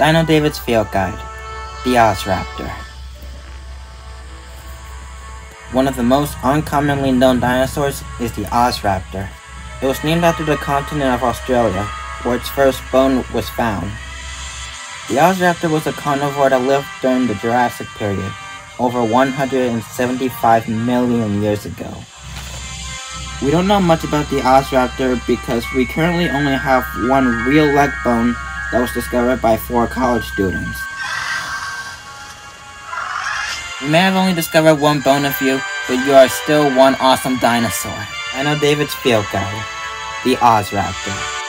Dino David's Field Guide The Ozraptor. One of the most uncommonly known dinosaurs is the Ozraptor. It was named after the continent of Australia, where its first bone was found. The Ozraptor was a carnivore that lived during the Jurassic period, over 175 million years ago. We don't know much about the Ozraptor because we currently only have one real leg bone that was discovered by four college students. You may have only discovered one bone of you, but you are still one awesome dinosaur. Dino David's field guide, the Ozraptor.